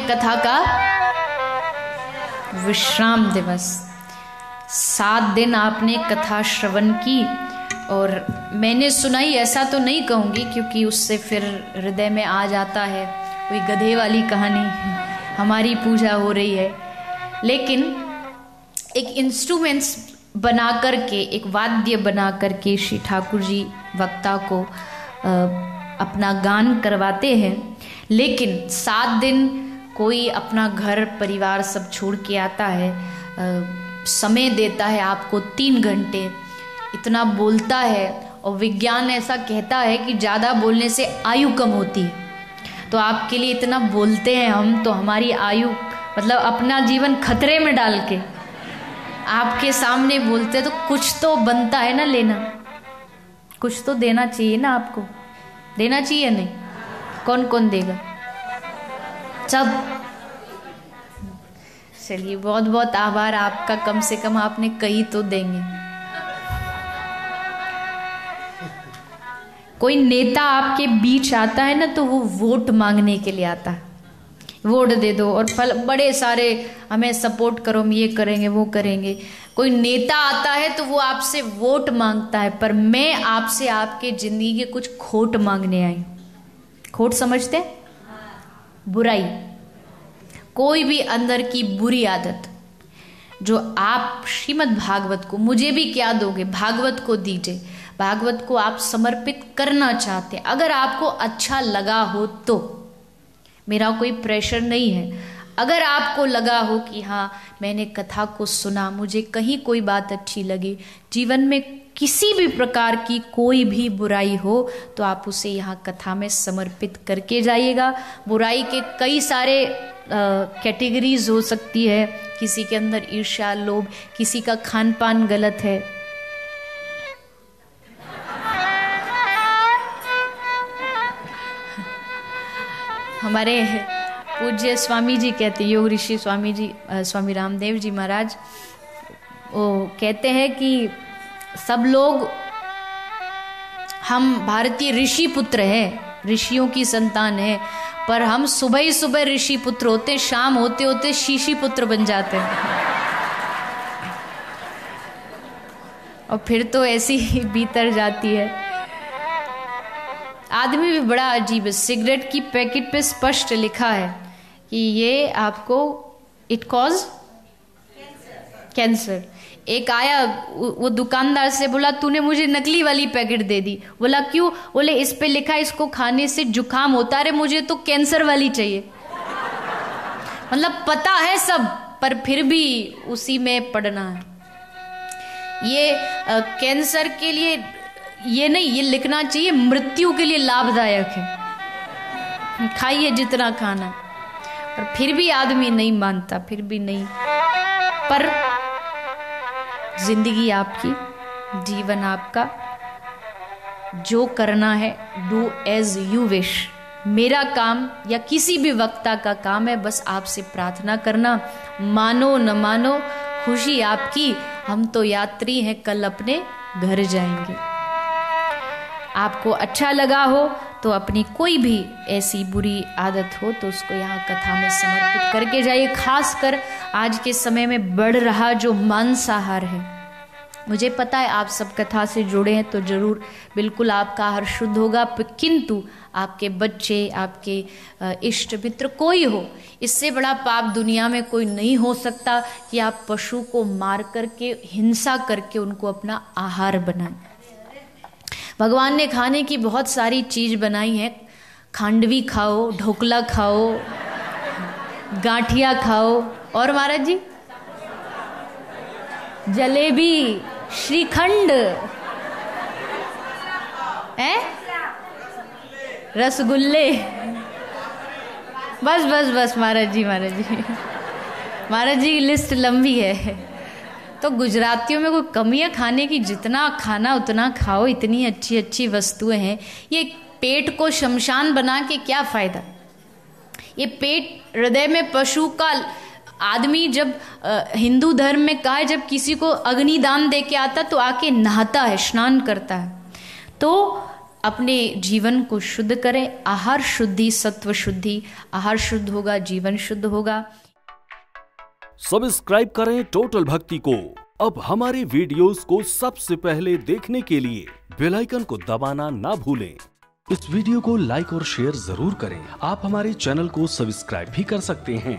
कथा का विश्राम दिवस। सात दिन आपने कथा श्रवण की और मैंने सुनाई ऐसा तो नहीं कहूँगी क्योंकि उससे फिर हृदय में आ जाता है कोई गधे वाली कहानी। हमारी पूजा हो रही है। लेकिन एक इंस्ट्रूमेंट्स बना करके, एक वाद्य बना करके श्री ठाकुर जी वक्ता को अपना गान करवाते हैं। लेकिन सात दिन कोई अपना घर, परिवार सब छोड़ के आता है समय देता है आपको तीन घंटे, इतना बोलता है और विज्ञान ऐसा कहता है कि ज़्यादा बोलने से आयु कम होती है। तो आपके लिए इतना बोलते हैं हम तो हमारी आयु मतलब अपना जीवन खतरे में डाल के, आपके सामने बोलते तो कुछ तो बनता है ना लेना। कुछ तो देना चाहिए ना आपको। देना चाहिए नहीं? कौन कौन देगा? सब। चलिए बहुत बहुत आभार आपका। कम से कम आपने कही तो देंगे। कोई नेता आपके बीच आता है ना तो वो वोट मांगने के लिए आता है। वोट दे दो और फल, बड़े सारे हमें सपोर्ट करो, हम ये करेंगे, वो करेंगे। कोई नेता आता है तो वो आपसे वोट माँगता है, पर मैं आपसे आपके ज़िंदगी के कुछ खोट मांगने आई खोट समझते बुराई। कोई भी अंदर की बुरी आदत, जो आप श्रीमद् भागवत को मुझे भी क्या दोगे, भागवत को दीजिए। भागवत को आप समर्पित करना चाहते हैं। अगर आपको अच्छा लगा हो तो मेरा कोई प्रेशर नहीं है। अगर आपको लगा हो कि हाँ मैंने कथा को सुना, मुझे कहीं कोई बात अच्छी लगी, जीवन में किसी भी प्रकार की कोई भी बुराई हो तो आप उसे यहाँ कथा में समर्पित करके जाइएगा। बुराई के कई सारे कैटेगरीज हो सकती है। किसी के अंदर ईर्ष्या, लोभ, किसी का खान पान गलत है। हमारे पूज्य स्वामी जी कहते, योग ऋषि स्वामी जी स्वामी रामदेव जी महाराज, वो कहते हैं कि सब लोग, हम भारतीय ऋषि पुत्र हैं, ऋषियों की संतान है, पर हम सुबह ही सुबह ऋषि पुत्र होते, शाम होते होते शीशी पुत्र बन जाते हैं। और फिर तो ऐसी ही भीतर जाती है। आदमी भी बड़ा अजीब है। सिगरेट की पैकेट पे स्पष्ट लिखा है कि ये आपको इट कॉज कैंसर। एक आया वो दुकानदार से बोला तूने मुझे नकली वाली पैकेट दे दी। बोला क्यों? बोले इस पे लिखा इसको खाने से जुकाम होता रहे मुझे तो कैंसर वाली चाहिए। मतलब पता है सब पर फिर भी उसी में पड़ना है। ये आ, कैंसर के लिए ये नहीं ये लिखना चाहिए मृत्यु के लिए लाभदायक है। खाइए जितना खाना। पर फिर भी आदमी नहीं मानता फिर भी नहीं। पर ज़िंदगी आपकी, जीवन आपका। जो करना है डू एज यू विश मेरा काम या किसी भी वक्ता का काम है, बस आपसे प्रार्थना करना। मानो न मानो, खुशी आपकी। हम तो यात्री हैं, कल अपने घर जाएँगे। आपको अच्छा लगा हो तो अपनी कोई भी ऐसी बुरी आदत हो तो उसको यहाँ कथा में समर्पित करके जाइए। खासकर आज के समय में बढ़ रहा जो मांसाहार है। मुझे पता है आप सब कथा से जुड़े हैं तो ज़रूर बिल्कुल आपका आहार शुद्ध होगा किंतु आपके बच्चे, आपके इष्ट मित्र कोई हो, इससे बड़ा पाप दुनिया में कोई नहीं हो सकता कि आप पशु को मार करके, हिंसा करके उनको अपना आहार बनाएँ। भगवान ने खाने की बहुत सारी चीज़ बनाई है। खांडवी खाओ, ढोकला खाओ, गाठिया खाओ। और महाराज जी? जलेबी, श्रीखंड। है? रसगुल्ले। बस बस बस, महाराज जी महाराज जी। महाराज जी लिस्ट लंबी है। तो गुजरातियों में कोई कमी है खाने की? जितना खाना, उतना खाओ। इतनी अच्छी अच्छी वस्तुएँ हैं। ये पेट को शमशान बना के क्या फ़ायदा? ये पेट हृदय में पशु का आदमी जब हिंदू धर्म में कहा है, जब किसी को अग्निदान दे के आता तो आके नहाता है, स्नान करता है। तो अपने जीवन को शुद्ध करें। आहार शुद्धि, सत्व शुद्धि। आहार शुद्ध होगा, जीवन शुद्ध होगा। सब्सक्राइब करें टोटल भक्ति को। अब हमारे वीडियोस को सबसे पहले देखने के लिए बेल आइकन को दबाना ना भूलें। इस वीडियो को लाइक और शेयर ज़रूर करें। आप हमारे चैनल को सब्सक्राइब भी कर सकते हैं।